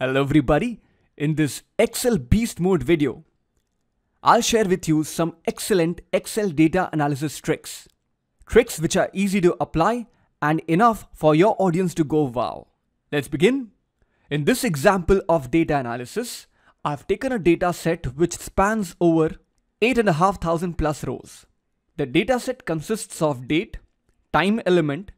Hello everybody. In this Excel Beast Mode video, I'll share with you some excellent Excel data analysis tricks. Tricks which are easy to apply and enough for your audience to go wow. Let's begin. In this example of data analysis, I've taken a data set which spans over 8,500 plus rows. The data set consists of date, time element,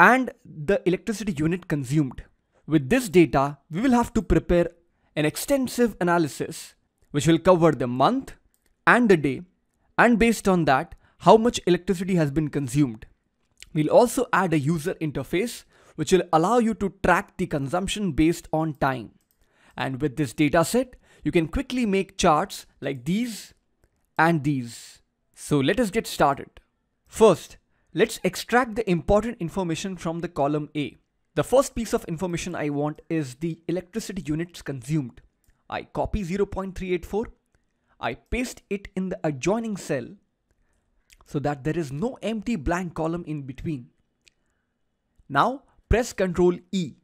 and the electricity unit consumed. With this data, we will have to prepare an extensive analysis which will cover the month and the day and based on that, how much electricity has been consumed. We'll also add a user interface which will allow you to track the consumption based on time. And with this data set, you can quickly make charts like these and these. So let us get started. First, let's extract the important information from the column A. The first piece of information I want is the electricity units consumed. I copy 0.384, I paste it in the adjoining cell so that there is no empty blank column in between. Now press Ctrl E.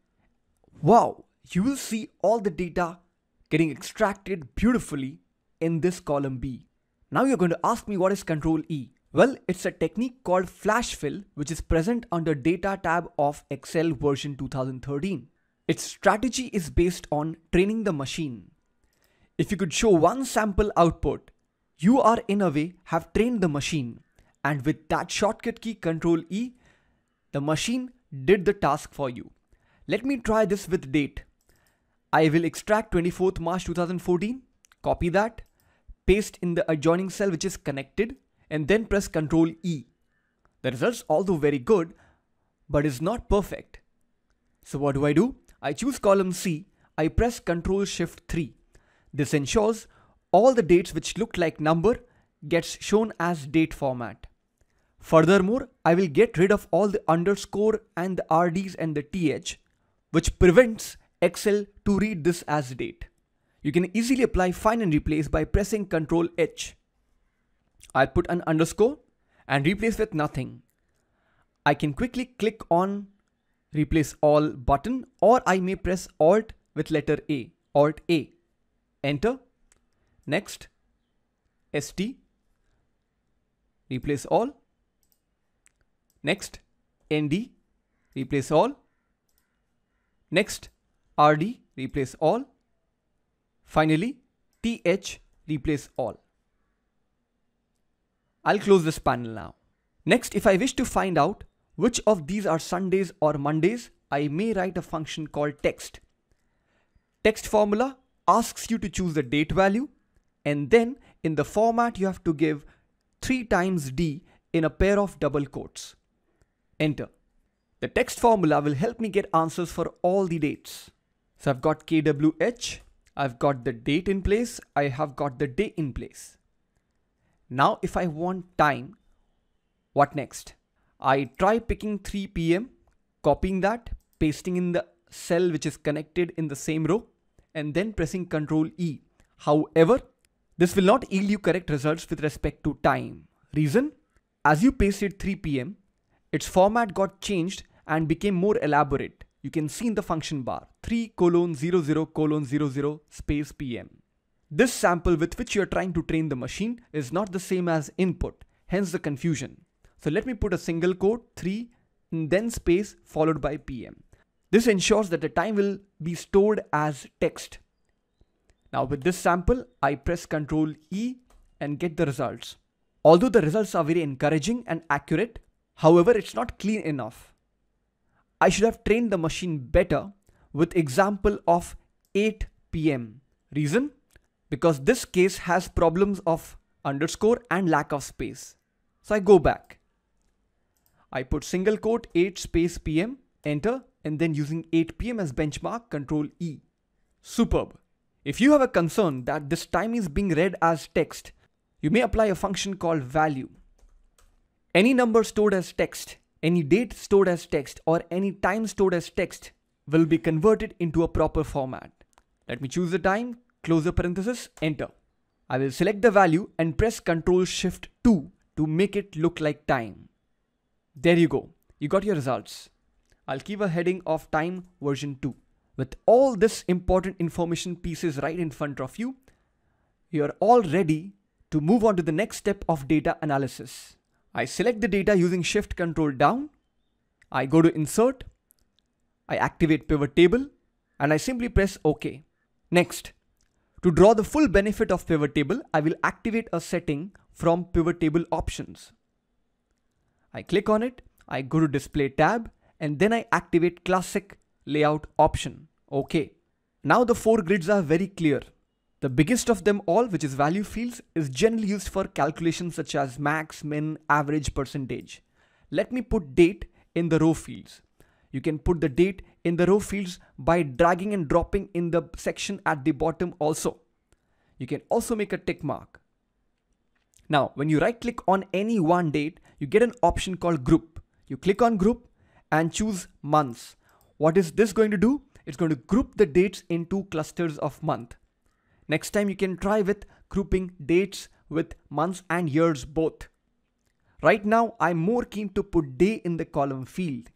Wow, you will see all the data getting extracted beautifully in this column B. Now you're going to ask me what is Ctrl E. Well, it's a technique called flash fill which is present under data tab of Excel version 2013. Its strategy is based on training the machine. If you could show one sample output, you are in a way have trained the machine and with that shortcut key control E, the machine did the task for you. Let me try this with date. I will extract 24th March 2014, copy that, paste in the adjoining cell which is connected and then press Ctrl E. The results although very good, but is not perfect. So what do I do? I choose column C, I press Ctrl Shift 3. This ensures all the dates which look like number gets shown as date format. Furthermore, I will get rid of all the underscore and the RDs and the TH, which prevents Excel to read this as date. You can easily apply find and replace by pressing Ctrl H. I'll put an underscore and replace with nothing. I can quickly click on replace all button or I may press alt with letter A, alt A. Enter. Next. ST. Replace all. Next. ND. Replace all. Next. RD. Replace all. Finally, TH. Replace all. I'll close this panel now. Next, if I wish to find out which of these are Sundays or Mondays, I may write a function called text. Text formula asks you to choose the date value and then in the format you have to give 3 times D in a pair of double quotes. Enter. The text formula will help me get answers for all the dates. So I've got KWH, I've got the date in place, I have got the day in place. Now if I want time, what next? I try picking 3 p.m., copying that, pasting in the cell which is connected in the same row, and then pressing Ctrl E. However, this will not yield you correct results with respect to time. Reason? As you pasted 3 p.m., its format got changed and became more elaborate. You can see in the function bar 3 colon 00 colon 00 space pm. This sample with which you're trying to train the machine is not the same as input, hence the confusion. So let me put a single quote 3 and then space followed by PM. This ensures that the time will be stored as text. Now with this sample, I press Ctrl E and get the results. Although the results are very encouraging and accurate, however, it's not clean enough. I should have trained the machine better with example of 8 PM. Reason? Because this case has problems of underscore and lack of space. So I go back. I put single quote 8 space PM, enter, and then using 8 PM as benchmark, control E. Superb. If you have a concern that this time is being read as text, you may apply a function called value. Any number stored as text, any date stored as text, or any time stored as text will be converted into a proper format. Let me choose the time, close the parenthesis, enter. I will select the value and press Ctrl Shift 2 to make it look like time. There you go. You got your results. I'll keep a heading of time version 2. with all this important information pieces right in front of you, you're all ready to move on to the next step of data analysis. I select the data using shift control down. I go to insert. I activate pivot table and I simply press OK. Next, to draw the full benefit of pivot table, I will activate a setting from pivot table options. I click on it, I go to display tab and then I activate classic layout option. Okay. Now the four grids are very clear. The biggest of them all, which is value fields, is generally used for calculations such as max, min, average, percentage. Let me put date in the row fields. You can put the date in the row fields by dragging and dropping in the section at the bottom also. You can also make a tick mark. Now, when you right click on any one date, you get an option called group. You click on group and choose months. What is this going to do? It's going to group the dates into clusters of month. Next time you can try with grouping dates with months and years both. Right now, I'm more keen to put day in the column field.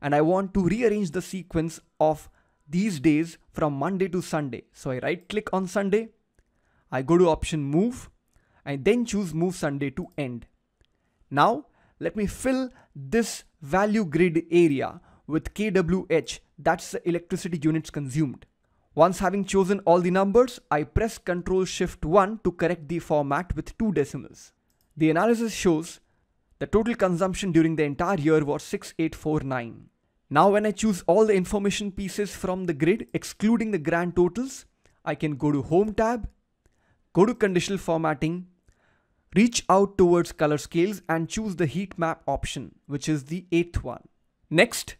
And I want to rearrange the sequence of these days from Monday to Sunday. So I right click on Sunday. I go to option move. I then choose move Sunday to end. Now let me fill this value grid area with kWh, that's the electricity units consumed. Once having chosen all the numbers, I press Ctrl Shift 1 to correct the format with two decimals. The analysis shows the total consumption during the entire year was 6849. Now when I choose all the information pieces from the grid, excluding the grand totals, I can go to Home tab, go to Conditional Formatting, reach out towards color scales and choose the heat map option, which is the eighth one. Next,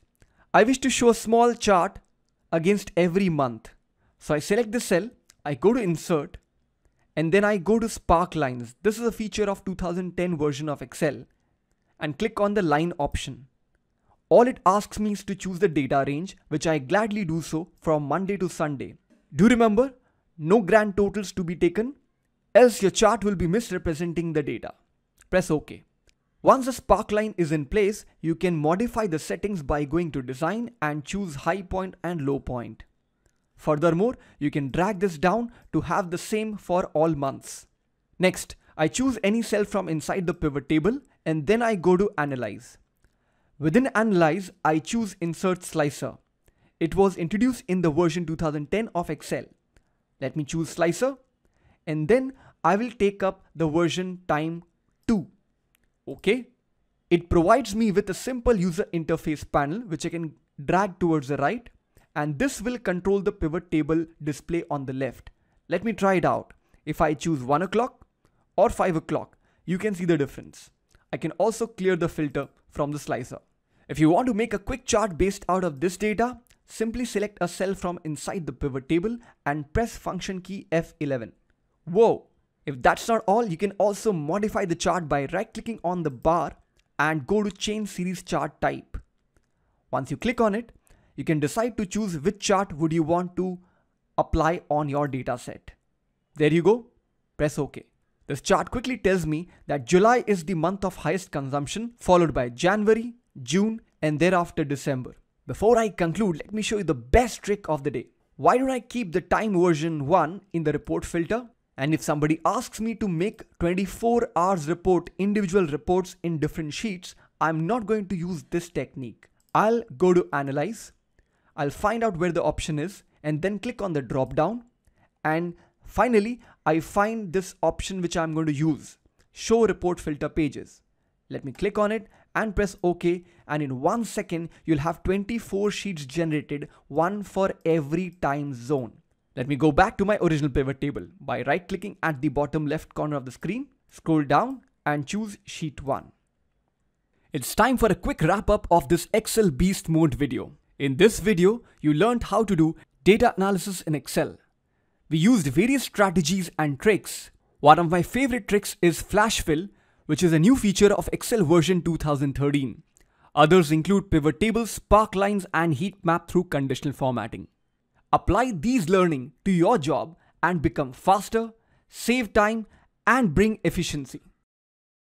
I wish to show a small chart against every month. So I select the cell, I go to insert, and then I go to spark lines. This is a feature of 2010 version of Excel and click on the line option. All it asks me is to choose the data range, which I gladly do so from Monday to Sunday. Do remember, no grand totals to be taken, else your chart will be misrepresenting the data. Press OK. Once the spark line is in place, you can modify the settings by going to design and choose high point and low point. Furthermore, you can drag this down to have the same for all months. Next, I choose any cell from inside the pivot table and then I go to analyze. Within Analyze, I choose Insert Slicer. It was introduced in the version 2010 of Excel. Let me choose Slicer and then I will take up the version time 2. Okay. It provides me with a simple user interface panel which I can drag towards the right and this will control the pivot table display on the left. Let me try it out. If I choose 1 o'clock or 5 o'clock, you can see the difference. I can also clear the filter from the slicer. If you want to make a quick chart based out of this data, simply select a cell from inside the pivot table and press function key F11. Whoa! If that's not all, you can also modify the chart by right clicking on the bar and go to change series chart type. Once you click on it, you can decide to choose which chart would you want to apply on your data set. There you go, press OK. This chart quickly tells me that July is the month of highest consumption followed by January, June, and thereafter December. Before I conclude, let me show you the best trick of the day. Why don't I keep the time version 1 in the report filter? And if somebody asks me to make 24 hours report individual reports in different sheets, I'm not going to use this technique. I'll go to analyze. I'll find out where the option is and then click on the drop down. And finally, I find this option which I'm going to use, show report filter pages. Let me click on it and press OK and in one second you'll have 24 sheets generated, one for every time zone. Let me go back to my original pivot table by right clicking at the bottom left corner of the screen, scroll down and choose sheet 1. It's time for a quick wrap up of this Excel Beast Mode video. In this video, you learned how to do data analysis in Excel. We used various strategies and tricks. One of my favorite tricks is flash fill which is a new feature of Excel version 2013. Others include pivot tables, spark lines, and heat map through conditional formatting. Apply these learning to your job and become faster, save time, and bring efficiency.